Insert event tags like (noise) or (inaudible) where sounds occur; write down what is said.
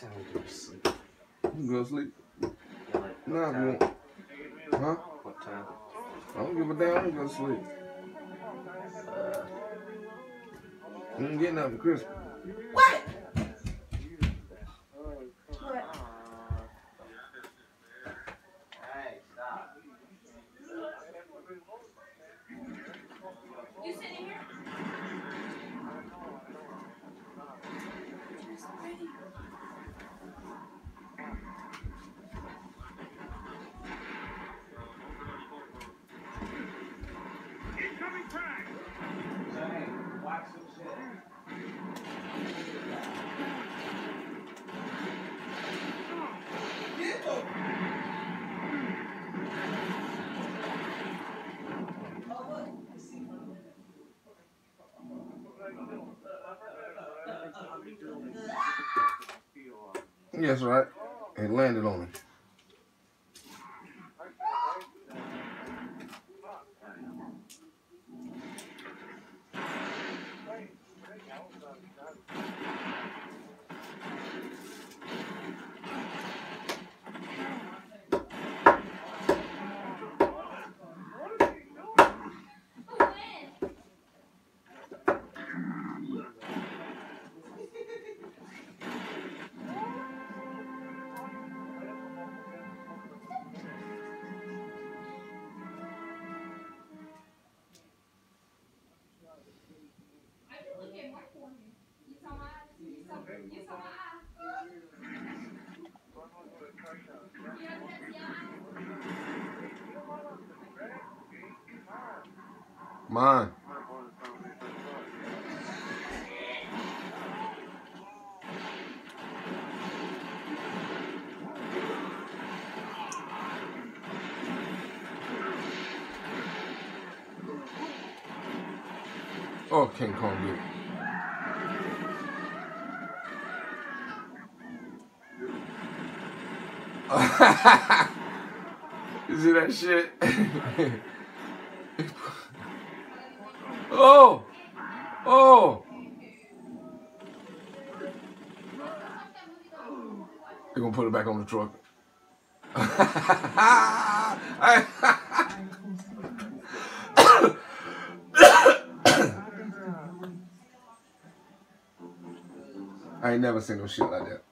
Tell me to go to sleep. You go to sleep. Yeah, like, No, time? want. Huh? What time? I don't give a damn. I'm gonna go to sleep. Uh, ain't getting nothing for Christmas. What? Yes, right. It landed on him. Mine. Oh, King Kong get it. (laughs) you see that shit? (laughs) oh! Oh! They're gonna put it back on the truck. (laughs) I ain't never seen no shit like that.